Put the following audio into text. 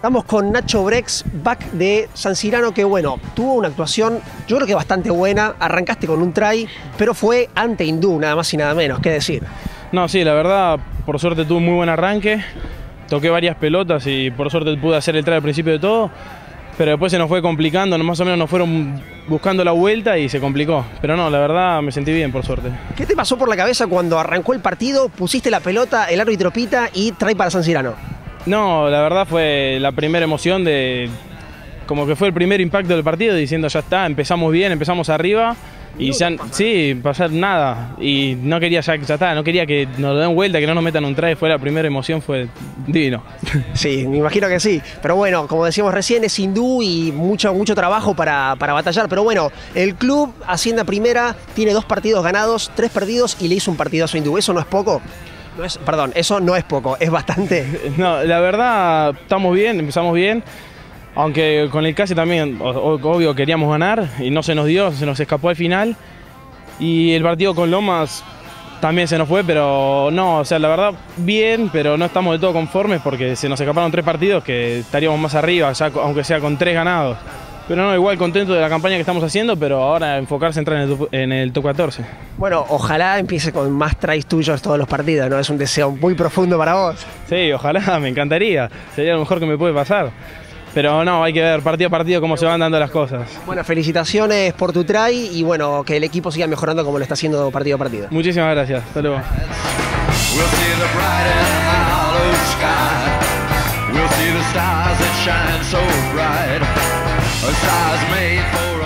Estamos con Nacho Brex, back de San Cirano, que bueno, tuvo una actuación, yo creo que bastante buena. Arrancaste con un try, pero fue ante Hindú, nada más y nada menos. ¿Qué decir? No, sí, la verdad, por suerte tuve un muy buen arranque. Toqué varias pelotas y por suerte pude hacer el try al principio de todo. Pero después se nos fue complicando, más o menos nos fueron buscando la vuelta y se complicó. Pero no, la verdad me sentí bien, por suerte. ¿Qué te pasó por la cabeza cuando arrancó el partido, pusiste la pelota, el árbitro pita y try para San Cirano? No, la verdad fue la primera emoción de. Como que fue el primer impacto del partido, diciendo ya está, empezamos bien, empezamos arriba. Y ya, sí, pasar nada. Y no quería ya, ya está, no quería que nos den vuelta, que no nos metan un traje. Fue la primera emoción, fue divino. Sí, me imagino que sí. Pero bueno, como decíamos recién, es hindú y mucho, mucho trabajo para, para batallar. Pero bueno, el club Hacienda Primera tiene dos partidos ganados, tres perdidos y le hizo un partidazo a hindú. ¿Eso no es poco? Perdón, eso no es poco, es bastante. No, la verdad, estamos bien, empezamos bien. Aunque con el casi también, obvio, queríamos ganar y no se nos dio, se nos escapó al final. Y el partido con Lomas también se nos fue, pero no, o sea, la verdad, bien, pero no estamos de todo conformes porque se nos escaparon tres partidos que estaríamos más arriba, ya, aunque sea con tres ganados. Pero no, igual contento de la campaña que estamos haciendo, pero ahora enfocarse en entrar en el, top 14. Bueno, ojalá empiece con más tries tuyos todos los partidos, ¿no? Es un deseo muy profundo para vos. Sí, ojalá, me encantaría. Sería lo mejor que me puede pasar. Pero no, hay que ver partido a partido cómo se van dando las cosas. Bueno, felicitaciones por tu try y bueno, que el equipo siga mejorando como lo está haciendo partido a partido. Muchísimas gracias. Hasta luego. see the stars that shine so bright. A Stars made for